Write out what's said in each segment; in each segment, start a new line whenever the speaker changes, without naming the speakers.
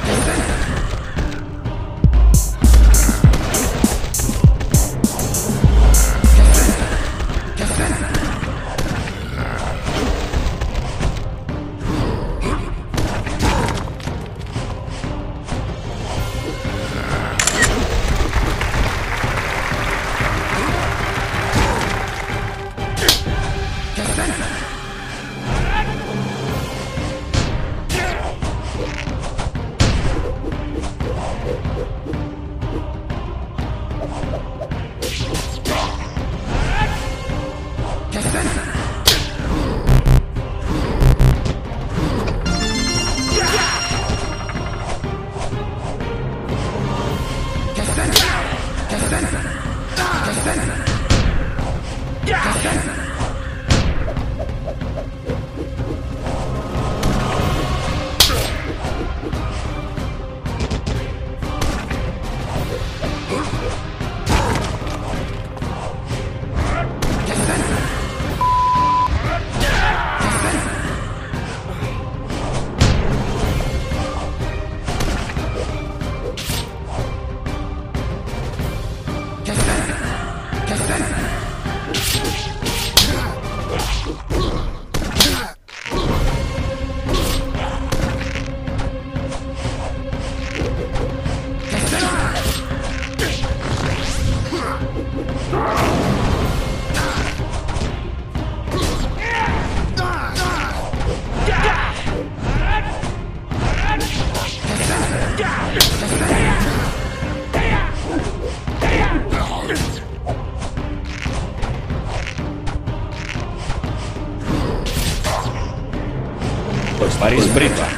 Thank you.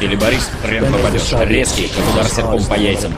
Или Борис хрен попадешь. Резкий, как удар серпом по яйцам.